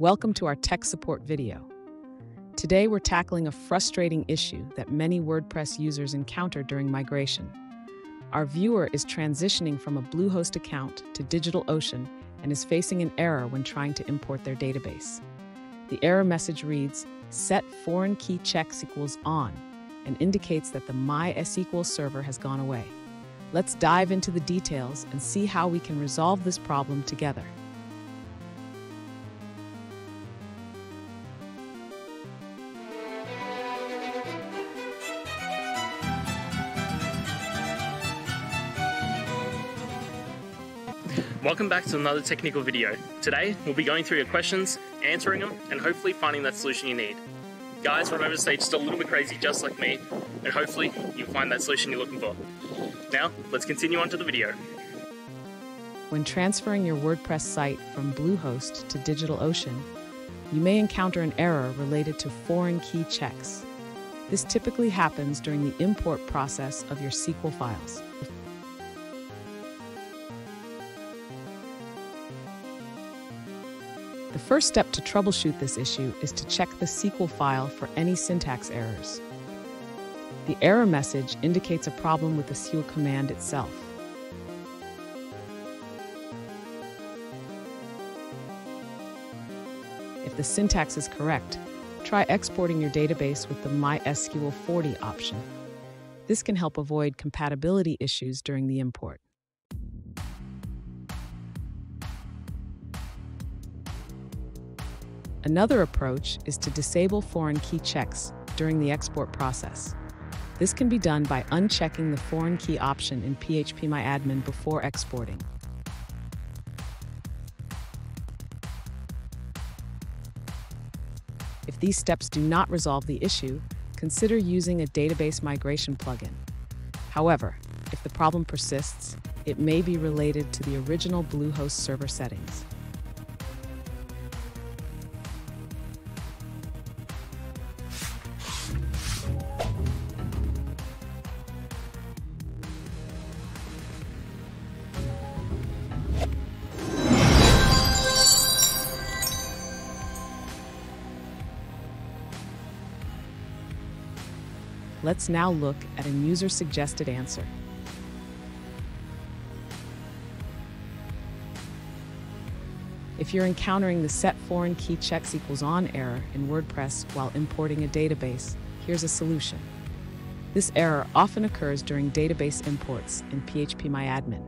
Welcome to our tech support video. Today we're tackling a frustrating issue that many WordPress users encounter during migration. Our viewer is transitioning from a Bluehost account to DigitalOcean and is facing an error when trying to import their database. The error message reads, set foreign key checks equals on, and indicates that the MySQL server has gone away. Let's dive into the details and see how we can resolve this problem together. Welcome back to another technical video. Today, we'll be going through your questions, answering them, and hopefully finding that solution you need. Guys, remember to stay just a little bit crazy just like me, and hopefully you'll find that solution you're looking for. Now, let's continue on to the video. When transferring your WordPress site from Bluehost to DigitalOcean, you may encounter an error related to foreign key checks. This typically happens during the import process of your SQL files. The first step to troubleshoot this issue is to check the SQL file for any syntax errors. The error message indicates a problem with the SQL command itself. If the syntax is correct, try exporting your database with the MySQL 40 option. This can help avoid compatibility issues during the import. Another approach is to disable foreign key checks during the export process. This can be done by unchecking the foreign key option in phpMyAdmin before exporting. If these steps do not resolve the issue, consider using a database migration plugin. However, if the problem persists, it may be related to the original Bluehost server settings. Let's now look at a user-suggested answer. If you're encountering the set foreign key checks equals on error in WordPress while importing a database, here's a solution. This error often occurs during database imports in phpMyAdmin.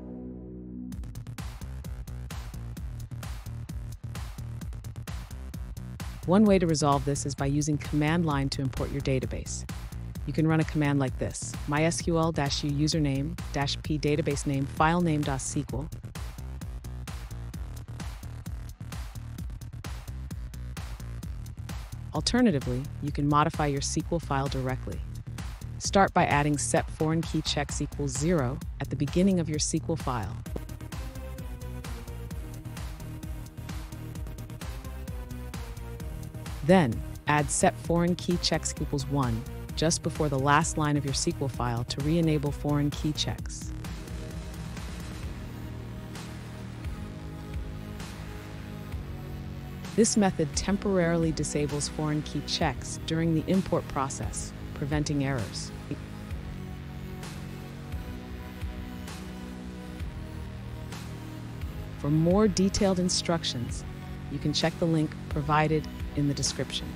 One way to resolve this is by using command line to import your database you can run a command like this mysql-u username-p database name file name.sql Alternatively, you can modify your SQL file directly. Start by adding set foreign key checks equals zero at the beginning of your SQL file. Then, add set foreign key checks equals one just before the last line of your SQL file to re-enable foreign key checks. This method temporarily disables foreign key checks during the import process, preventing errors. For more detailed instructions, you can check the link provided in the description.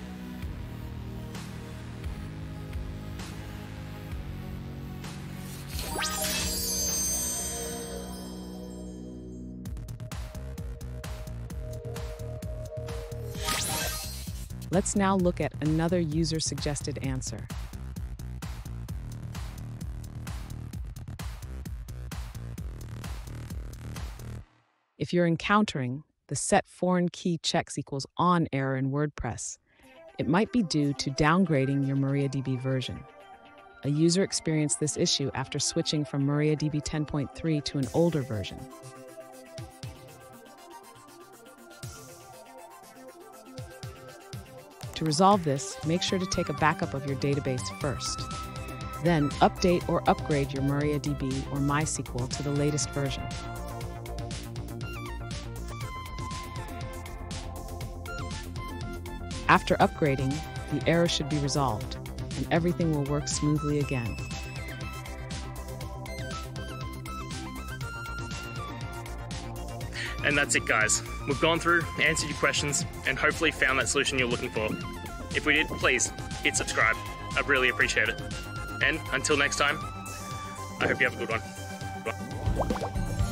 Let's now look at another user-suggested answer. If you're encountering the set foreign key checks equals on error in WordPress, it might be due to downgrading your MariaDB version. A user experienced this issue after switching from MariaDB 10.3 to an older version. To resolve this, make sure to take a backup of your database first. Then update or upgrade your MariaDB or MySQL to the latest version. After upgrading, the error should be resolved and everything will work smoothly again. And that's it, guys. We've gone through, answered your questions, and hopefully found that solution you're looking for. If we did, please hit subscribe. I'd really appreciate it. And until next time, I hope you have a good one. Bye.